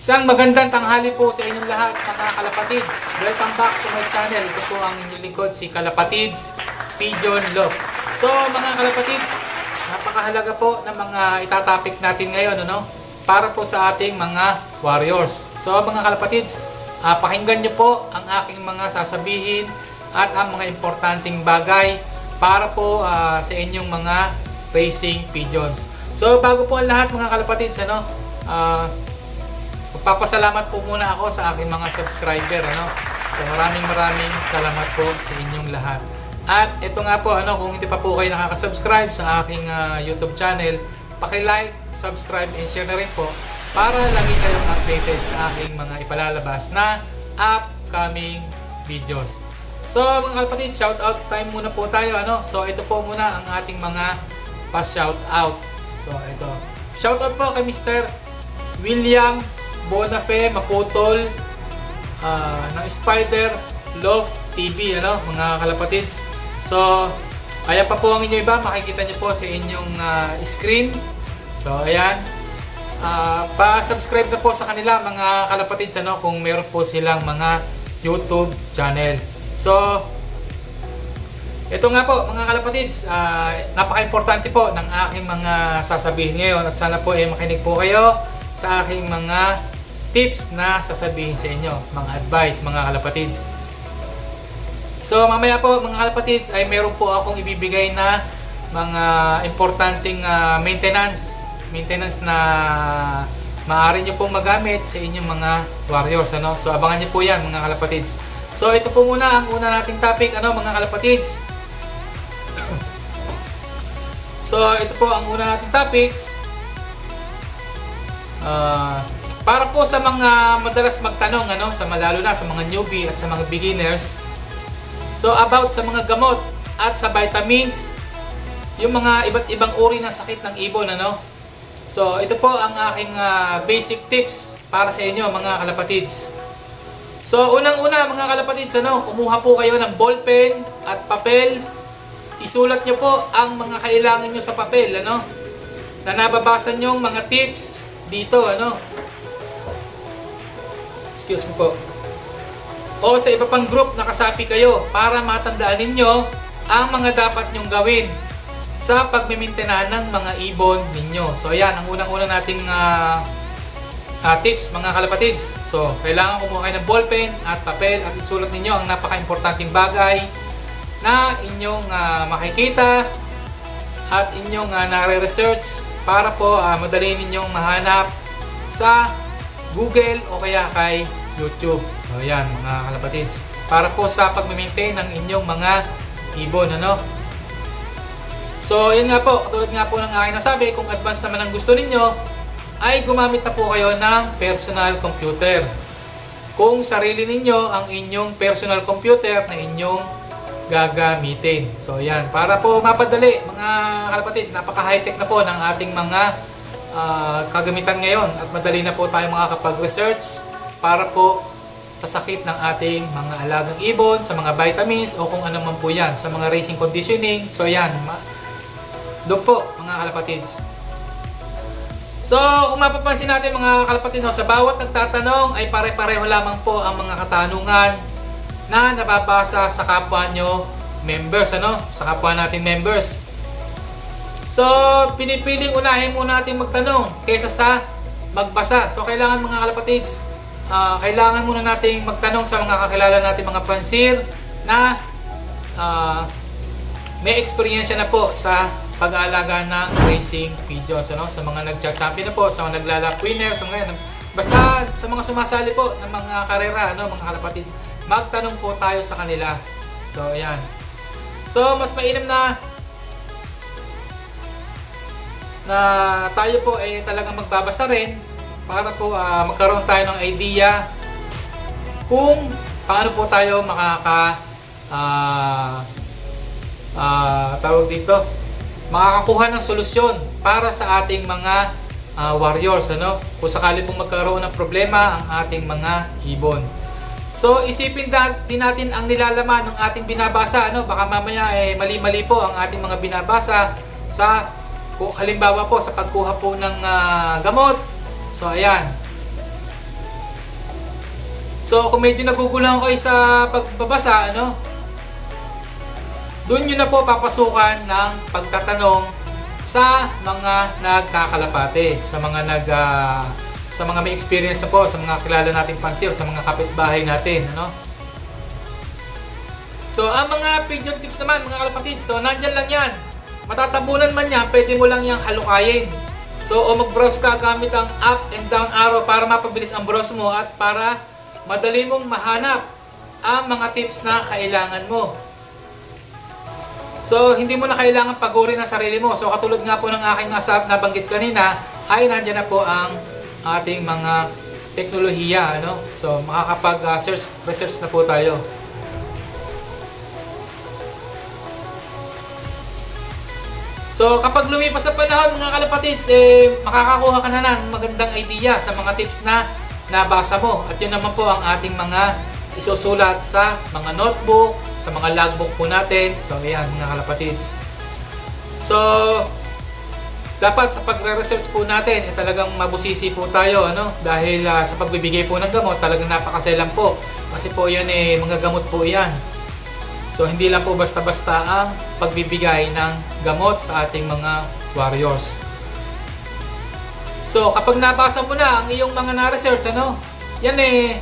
Isang magandang tanghali po sa inyong lahat mga kalapatids. Welcome back to my channel. Ito po ang inyong lingkod si Kalapatids Pigeon Love. So mga kalapatids, napakahalaga po ng mga itatopic natin ngayon ano, para po sa ating mga warriors. So mga kalapatids, ah, pakinggan nyo po ang aking mga sasabihin at ang mga importanteng bagay para po ah, sa inyong mga racing pigeons. So bago po ang lahat mga kalapatids, ano, ah, Magpapasalamat po muna ako sa aking mga subscriber ano. So maraming maraming salamat po sa inyong lahat. At ito nga po ano, kung hindi pa po kayo nakaka-subscribe sa aking ah, YouTube channel, paki-like, subscribe and share na rin po para lagi kayong updated sa aking mga ipalalabas na upcoming videos. So mga kapatid, shout out time muna po tayo ano. So ito po muna ang ating mga pa-shout out. So ito. Shout out po kay Mr. William Bonafe Maputol ah, ng Spider Love TV ano mga kalapatids. So ayan pa po ang inyo iba makikita niyo po sa inyong ah, screen. So ayan Ah, pa-subscribe na po sa kanila mga kalapatids ano kung meron po silang mga YouTube channel. So ito nga po mga kalapatids, ah, napaka-importante po ng aking mga sasabihin ngayon at sana po ay makinig po kayo sa aking mga tips na sasabihin sa inyo, mga advice mga kalapatids. So mamaya po mga kalapatids ay meron po akong ibibigay na mga importanteng ah, maintenance maintenance na maaari nyo pong magamit sa inyong mga warriors ano. So abangan niyo po 'yan mga kalapatids. So ito po muna ang una nating topic ano mga kalapatids. so ito po ang una nating topics. Ah, para po sa mga madalas magtanong ano, sa malalo na sa mga newbie at sa mga beginners. So about sa mga gamot at sa vitamins, yung mga iba't ibang uri ng sakit ng ibon ano. So ito po ang aking ah, basic tips para sa inyo mga kalapatids. So unang-una mga kalapatids ano, kumuha po kayo ng ballpen at papel. Isulat nyo po ang mga kailangan nyo sa papel ano. Na nababasa nyo mga tips dito ano. Excuse me po. O sa iba pang group nakasapi kayo para matandaan ninyo ang mga dapat nyong gawin sa pagmimintenan ng mga ibon ninyo. So ayan, ang unang-una nating ah, ah, tips mga kalapatids. So kailangan kumuha kayo ng ballpen at papel at isulat ninyo ang napaka-importanting bagay na inyong ah, makikita at inyong uh, nare-research para po ah, madali ninyong mahanap sa Google o kaya kay YouTube. So yan mga kalapatids. Para po sa pag-maintain ng inyong mga ibon ano. So yun nga po, katulad nga po ng aking nasabi, kung advanced naman ang gusto ninyo, ay gumamit na po kayo ng personal computer. Kung sarili ninyo ang inyong personal computer na inyong gagamitin. So yan, para po mapadali mga kalapatids, napaka high-tech na po ng ating mga ah, kagamitan ngayon at madali na po tayo makakapag-research para po sa sakit ng ating mga alagang ibon, sa mga vitamins o kung ano man po yan, sa mga racing conditioning. So yan, doon po mga kalapatids. So, kung mapapansin natin mga kalapatids, no, sa bawat nagtatanong ay pare-pareho lamang po ang mga katanungan na nababasa sa kapwa nyo members, ano? Sa kapwa natin members. So, pinipiling unahin muna natin magtanong kaysa sa magbasa. So, kailangan mga kalapatids, ah, kailangan muna nating magtanong sa mga kakilala natin mga pansir na ah, may experience na po sa pag-aalaga ng racing pigeons ano? Sa mga nagcha-champion na po sa mga naglalap winner sa mga basta sa mga sumasali po ng mga karera ano mga kalapatids magtanong po tayo sa kanila. So ayan. So mas mainam na na tayo po ay talagang magbabasa rin para po ah, magkaroon tayo ng idea kung paano po tayo makaka ah ah, tawag dito makakakuha ng solusyon para sa ating mga ah, warriors ano? Kung sakali pong magkaroon ng problema ang ating mga ibon. So isipin din natin ang nilalaman ng ating binabasa ano? Baka mamaya eh mali-mali po ang ating mga binabasa sa kung halimbawa po sa pagkuha po ng ah, gamot so ayan So kung medyo naguguluhan kayo sa pagbabasa, ano, doon nyo na po papasukan ng pagtatanong sa mga nagkakalapate, sa mga nag ah, sa mga may experience na po, sa mga kilala nating pansir, sa mga kapitbahay natin, ano? So, ang mga pigeon tips naman, mga kalapatid, so nandyan lang yan. Matatabunan man yan, pwede mo lang yung halukayin. So, o mag-browse ka gamit ang up and down arrow para mapabilis ang browse mo at para madali mong mahanap ang mga tips na kailangan mo. So, hindi mo na kailangan pagurin ang sarili mo. So, katulad nga po ng aking nasa, nabanggit kanina, ay nandyan na po ang ating mga teknolohiya. Ano? So, makakapag-search, research na po tayo. So, kapag lumipas sa panahon, mga kalapatids, eh, makakakuha ka na ng magandang idea sa mga tips na nabasa mo. At yun naman po ang ating mga isusulat sa mga notebook, sa mga logbook po natin. So, ayan, mga kalapatids. So, dapat sa pagre-research po natin, eh, talagang mabusisi po tayo, ano? Dahil ah, sa pagbibigay po ng gamot, talagang napakaselang po. Kasi po yan eh, mga gamot po yan. So hindi lang po basta-basta ang pagbibigay ng gamot sa ating mga warriors. So kapag nabasa mo na ang iyong mga na-research, ano, yan eh,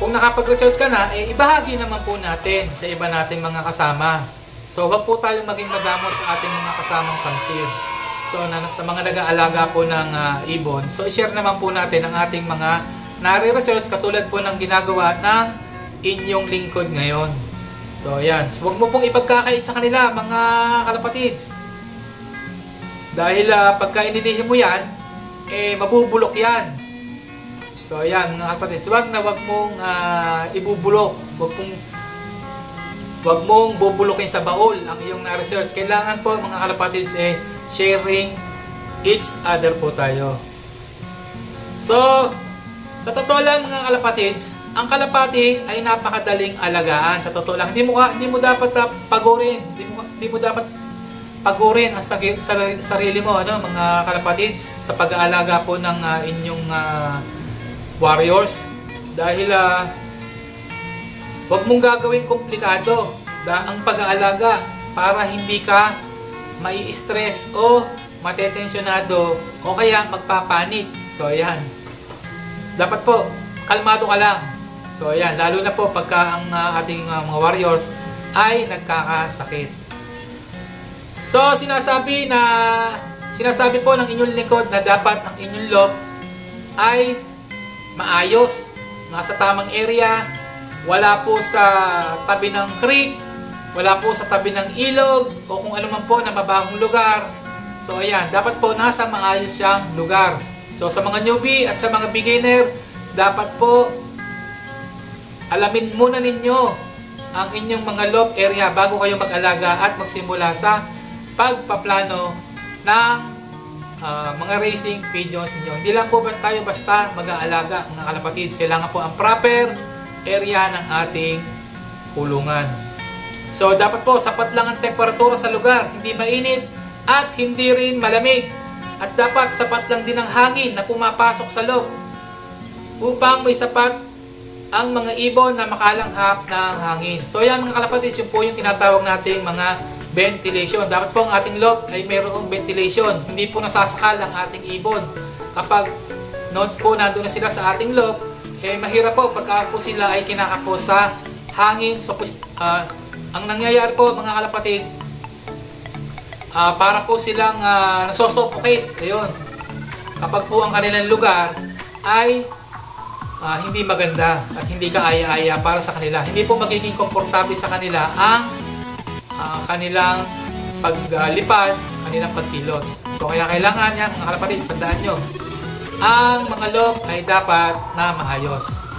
kung nakapag-research ka na, eh, ibahagi naman po natin sa iba nating mga kasama. So huwag po tayong maging madamos sa ating mga kasamang pansin. So na, sa mga nag-aalaga po ng ah, ibon, so i-share naman po natin ang ating mga nare-research katulad po ng ginagawa ng inyong lingkod ngayon. So, ayan. Huwag mo pong ipagkakait sa kanila, mga kalapatids. Dahil ah, pagka inilihim mo yan, eh, mabubulok yan. So, ayan, mga kalapatids. Huwag na huwag mong ah, ibubulok. Huwag mong Huwag mong bubulokin sa baul ang iyong na-research. Kailangan po, mga kalapatids, eh, sharing each other po tayo. So, sa totoo lang mga kalapatids, ang kalapati ay napakadaling alagaan. Sa totoo lang, hindi mo, hindi mo dapat pagurin. Hindi mo, hindi mo dapat pagurin ang sagi- sarili, mo, ano, mga kalapatids, sa pag-aalaga po ng ah, inyong ah, warriors. Dahil ah, Huwag mong gagawing komplikado da ang pag-aalaga para hindi ka mai-stress o matetensyonado o kaya magpapanik. So, ayan. Dapat po, kalmado ka lang. So, ayan. Lalo na po pagka ang ah, ating ah, mga warriors ay nagkakasakit. So, sinasabi na sinasabi po ng inyong lingkod na dapat ang inyong lock ay maayos, nasa tamang area, wala po sa tabi ng creek, wala po sa tabi ng ilog, o kung ano man po na mabahong lugar. So ayan, dapat po nasa maayos siyang lugar. So sa mga newbie at sa mga beginner, dapat po alamin muna ninyo ang inyong mga loft area bago kayo mag-alaga at magsimula sa pagpaplano ng ah, mga racing pigeons ninyo. Hindi lang po ba tayo basta mag-aalaga mga kalapatids. Kailangan po ang proper area ng ating kulungan. So dapat po sapat lang ang temperatura sa lugar, hindi mainit at hindi rin malamig. At dapat sapat lang din ang hangin na pumapasok sa loob upang may sapat ang mga ibon na makalanghap ng hangin. So yan mga kalapatids, yun po yung tinatawag nating mga ventilation. Dapat po ang ating loob ay mayroong ventilation. Hindi po nasasakal ang ating ibon. Kapag noon po nandun na sila sa ating loob, eh mahirap po pagka po sila ay kinakapo sa hangin. So ah, ang nangyayari po mga kalapatid, ah, para po silang uh, nasosuffocate. Ayun. Kapag po ang kanilang lugar ay ah, hindi maganda at hindi kaaya-aya para sa kanila. Hindi po magiging komportable sa kanila ang ah, kanilang paglipad, kanilang pagkilos. So kaya kailangan yan mga kalapatid, tandaan nyo, ang mga loob ay dapat na maayos.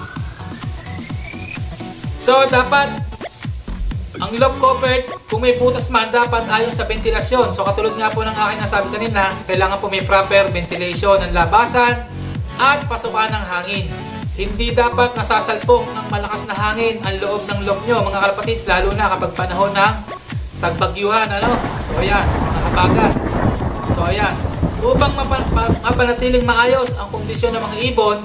So, dapat ang lobe covered, kung may butas man, dapat ayon sa ventilasyon. So, katulad nga po ng aking nasabi kanina, kailangan po may proper ventilation ng labasan at pasukan ng hangin. Hindi dapat nasasalpok ng malakas na hangin ang loob ng lobe nyo, mga kalapatids, lalo na kapag panahon ng tagbagyuhan, ano? So, ayan, mga. So, ayan, upang mapa- pa- mapanatiling maayos ang kondisyon ng mga ibon,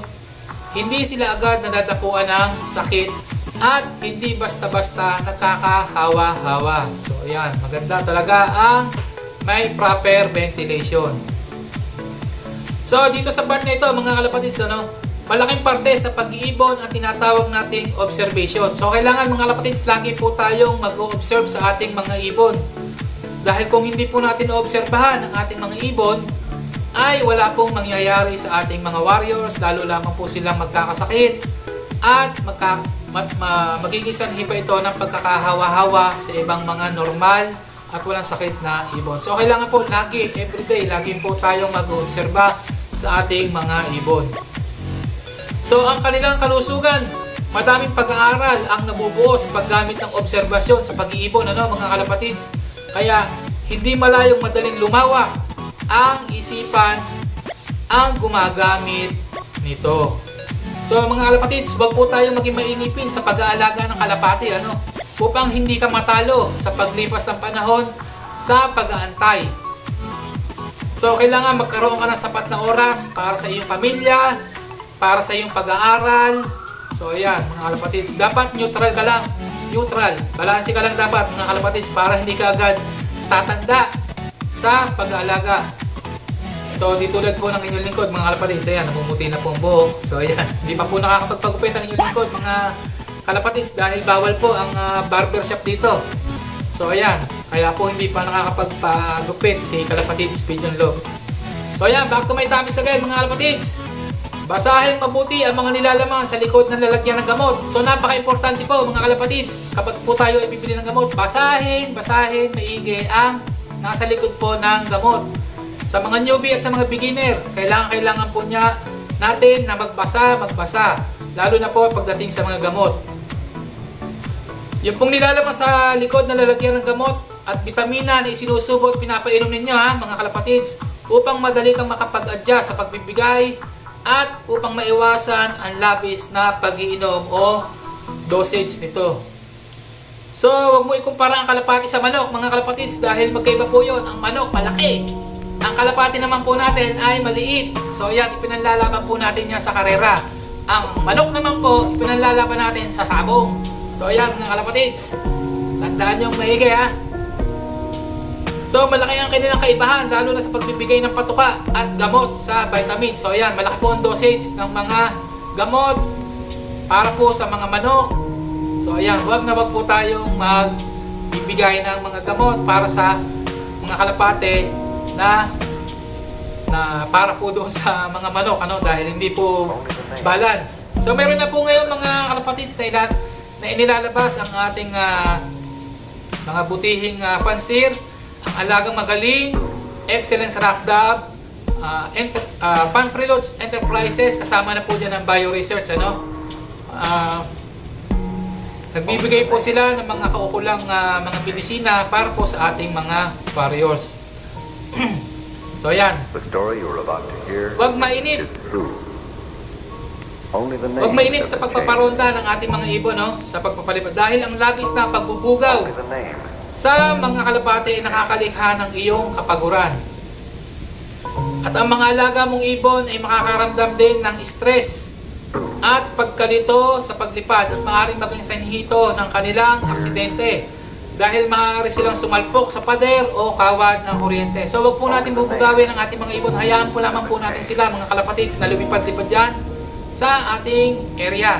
hindi sila agad nadadapuan ng sakit at hindi basta-basta nakakahawa-hawa. So ayan, maganda talaga ang may proper ventilation. So dito sa part na ito mga kalapatids, ano, malaking parte sa pag-iibon ang tinatawag nating observation. So kailangan mga kalapatids, lagi po tayong mag-observe sa ating mga ibon. Dahil kung hindi po natin obserbahan ang ating mga ibon, ay wala pong mangyayari sa ating mga warriors, lalo lamang po silang magkakasakit at magka, ma, ma, magiging sanhi pa ito ng pagkakahawa-hawa sa ibang mga normal at walang sakit na ibon. So kailangan po lagi, everyday, lagi po tayong mag-obserba sa ating mga ibon. So ang kanilang kalusugan, madaming pag-aaral ang nabubuo sa paggamit ng obserbasyon sa pag-iibon, ano mga kalapatids. Kaya hindi malayong madaling lumawa ang isipan ang gumagamit nito. So mga kalapatids, huwag po tayong maging mainipin sa pag-aalaga ng kalapati ano, upang hindi ka matalo sa paglipas ng panahon sa pag-aantay. So kailangan magkaroon ka ng sapat na oras para sa iyong pamilya, para sa iyong pag-aaral. So ayan mga kalapatids, dapat neutral ka lang. Neutral. Balanse ka lang dapat mga kalapatids para hindi ka agad tatanda sa pag-aalaga. So, di tulad po ng inyong lingkod, mga kalapatids, ayan, namumuti na po ang buhok. So, ayan, hindi pa po nakakapagpagupit ang inyong lingkod, mga kalapatids, dahil bawal po ang uh, barbershop dito. So, ayan, kaya po hindi pa nakakapagpagupit si kalapatids Pigeon Love. So, ayan, back to my topics again, mga kalapatids. Basahin mabuti ang mga nilalaman sa likod ng lalagyan ng gamot. So, napaka-importante po, mga kalapatids, kapag po tayo ay bibili ng gamot, basahin, basahin, maigi ang nasa likod po ng gamot. Sa mga newbie at sa mga beginner, kailangan kailangan po niya natin na magbasa, magbasa. Lalo na po pagdating sa mga gamot. Yung pong nilalabas sa likod na lalagyan ng gamot at vitamina na isinusubo at pinapainom ninyo ha, mga kalapatids, upang madali kang makapag-adjust sa pagbibigay at upang maiwasan ang labis na pag-iinom o dosage nito. So, wag mo ikumpara ang kalapati sa manok, mga kalapatids, dahil magkaiba po yun. Ang manok, malaki. Ang kalapati naman po natin ay maliit. So yan, ipinanlalaban po natin yan sa karera. Ang manok naman po, ipinanlalaban natin sa sabong. So yan mga kalapatids, tandaan nyo maigi ha. So malaki ang kanilang kaibahan lalo na sa pagbibigay ng patuka at gamot sa vitamin. So yan, malaki po ang dosage ng mga gamot para po sa mga manok. So ayan, wag na wag po tayong magbibigay ng mga gamot para sa mga kalapate na na para po doon sa mga manok ano dahil hindi po balance. So meron na po ngayon mga kalapatids na, ilat, na inilalabas ang ating uh, mga butihing uh, fansir, ang alagang magaling, excellence rockdab, uh, enter, uh, Fan Freeloads Enterprises kasama na po diyan ang bio research ano. Uh, nagbibigay po sila ng mga kaukulang uh, mga medisina para po sa ating mga warriors. So yan. The story you're about to hear Huwag the Huwag have sa pagpaparonda ng ating mga ibon, no? Sa pagpapalipad. Dahil ang labis na pagbubugaw sa mga kalapate ay nakakalikha ng iyong kapaguran. At ang mga alaga mong ibon ay makakaramdam din ng stress at pagkalito sa paglipad at maaaring maging sanhito ng kanilang aksidente dahil maaari silang sumalpok sa pader o kawad ng kuryente. So wag po natin bubugawin ang ating mga ibon. Hayaan po lamang po natin sila mga kalapatids na lumipad-lipad dyan sa ating area.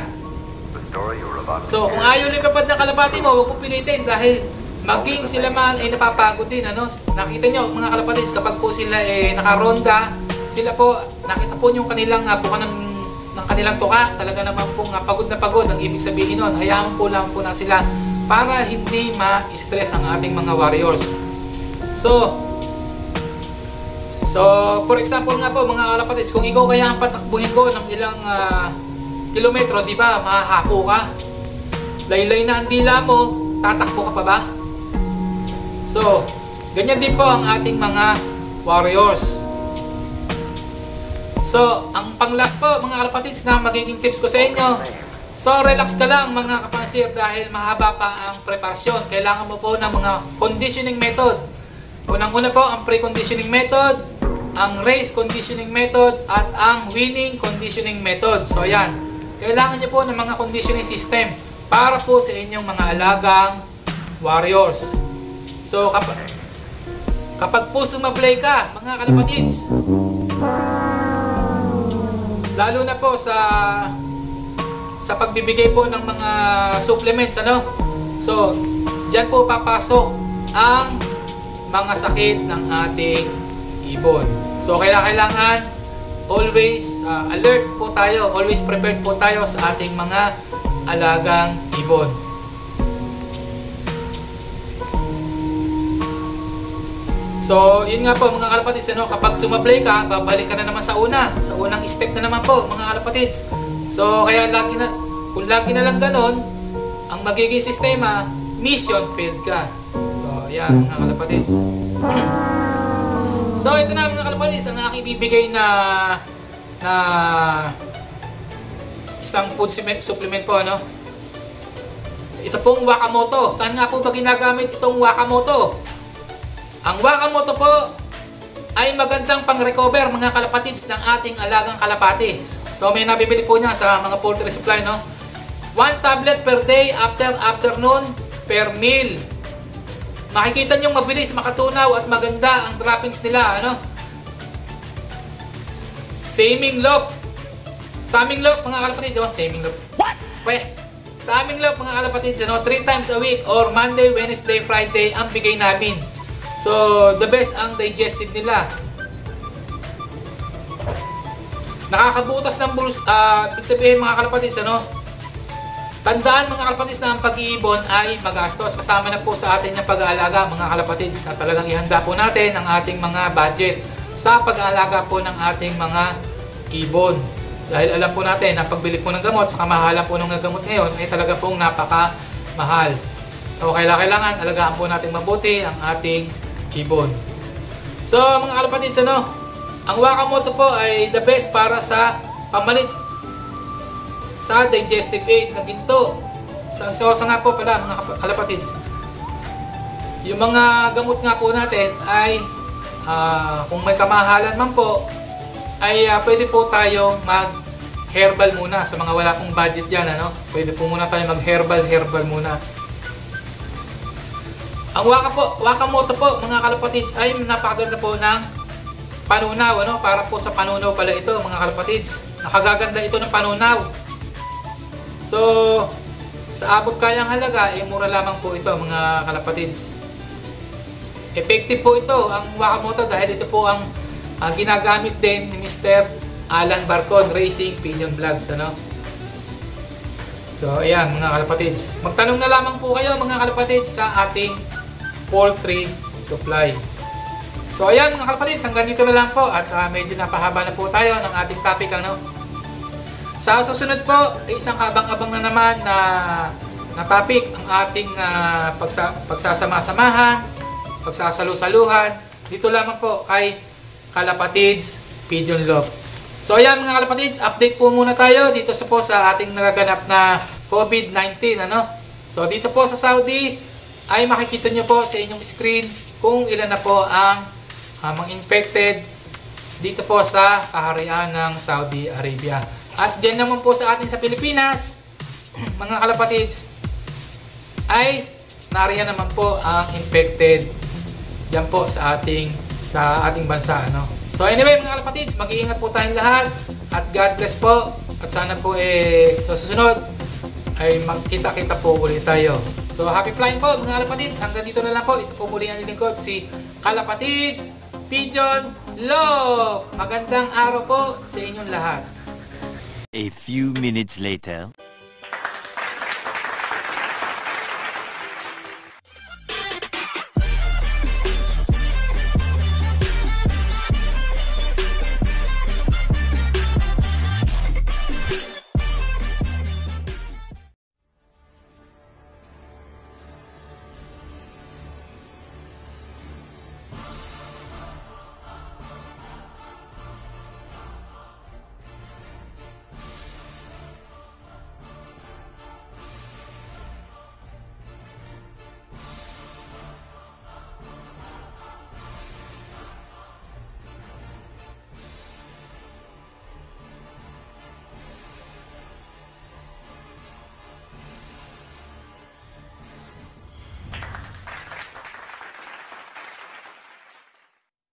So kung ayaw lumipad ng kalapati mo, huwag mo pilitin dahil maging sila man ay napapagod din. Ano? Nakita nyo mga kalapatids kapag po sila eh, nakaronda, sila po, nakita po yung kanilang uh, buka ng, ng kanilang tuka. Talaga naman pong uh, pagod na pagod ang ibig sabihin nun. Hayaan po lang po na sila para hindi ma-stress ang ating mga warriors. So, So, for example nga po mga kalapatids, kung ikaw kaya ang patakbuhin ko ng ilang ah, kilometro, di ba, mahahapo ka. Laylay na ang dila mo, tatakbo ka pa ba? So, ganyan din po ang ating mga warriors. So, ang panglas po mga kalapatids na magiging tips ko sa inyo, So relax ka lang mga kapansir dahil mahaba pa ang preparasyon. Kailangan mo po ng mga conditioning method. Unang-una po ang preconditioning method ang race conditioning method at ang winning conditioning method. So ayan, kailangan nyo po ng mga conditioning system para po sa inyong mga alagang warriors. So kapag kapag po sumablay ka, mga kalapatids, lalo na po sa sa pagbibigay po ng mga supplements ano so diyan po papasok ang mga sakit ng ating ibon so kailangan always uh, alert po tayo always prepared po tayo sa ating mga alagang ibon So, yun nga po mga kalapatids, ano, kapag sumablay ka, babalik ka na naman sa una. Sa unang step na naman po mga kalapatids. So, kaya lagi na, kung lagi na lang ganon, ang magiging sistema, mission failed ka. So, yan mga kalapatids. so, ito na mga kalapatids, ang aking bibigay na na isang food supplement po, ano? Ito pong Wakamoto. Saan nga po ba ginagamit itong Wakamoto? Ang Wakamoto po ay magandang pang-recover mga kalapatids ng ating alagang kalapati. So may nabibili po niya sa mga poultry supply no. One tablet per day after afternoon per meal. Makikita niyo mabilis makatunaw at maganda ang droppings nila ano. Saming loaf. Saming loaf mga kalapatids, oh, saming loaf. What? Pwe. Sa aming loaf mga kalapatids, ano, 3 times a week or Monday, Wednesday, Friday ang bigay namin. So, the best ang digestive nila. Nakakabutas ng bulus, ah, ibig sabihin mga kalapatids, ano? Tandaan mga kalapatids na ang pag-iibon ay magastos. Kasama na po sa atin yung pag-aalaga mga kalapatids na talagang ihanda po natin ang ating mga budget sa pag-aalaga po ng ating mga ibon. Dahil alam po natin na pagbili po ng gamot sa kamahalan po ng gamot ngayon ay talaga pong napaka mahal. So kailangan, kailangan alagaan po natin mabuti ang ating ibon. So mga kalapatids ano, ang Wakamoto po ay the best para sa pamalit sa digestive aid na ginto. So, so, so nga po pala mga kalapatids, yung mga gamot nga po natin ay ah, kung may kamahalan man po, ay ah, pwede po tayong mag herbal muna sa mga wala pong budget dyan ano pwede po muna tayo mag herbal herbal muna ang waka po, wakamoto po mga kalapatids. Ay napakaganda po ng panunaw ano? Para po sa panunaw pala ito mga kalapatids. Nakagaganda ito ng panunaw. So sa abot kayang halaga ay mura lamang po ito mga kalapatids. Effective po ito ang wakamoto dahil ito po ang ah, ginagamit din ni Mr. Alan Barcon Racing Pigeon Vlogs ano? So, ayan mga kalapatids. Magtanong na lamang po kayo mga kalapatids sa ating poultry supply. So, ayan mga kalapatids, hanggang dito na lang po at ah, medyo napahaba na po tayo ng ating topic. Ano? Sa susunod po, isang kabang-abang na naman na, na topic ang ating ah, pagsa, pagsasama-samahan, pagsasalu-saluhan. Dito lamang po kay Kalapatids Pigeon Love. So ayan mga kalapatids, update po muna tayo dito sa po sa ating nagaganap na COVID-19 ano. So dito po sa Saudi ay makikita nyo po sa inyong screen kung ilan na po ang ah, mga infected dito po sa kaharian ng Saudi Arabia. At diyan naman po sa atin sa Pilipinas, mga kalapatids, ay nariyan naman po ang infected diyan po sa ating sa ating bansa ano. So anyway mga kalapatids, mag-iingat po tayong lahat at God bless po at sana po eh sa susunod ay magkita-kita po ulit tayo. So happy flying po mga kalapatids, hanggang dito na lang po. Ito po muli ang lingkod si Kalapatids Pigeon Love. Magandang araw po sa inyong lahat. A few minutes later.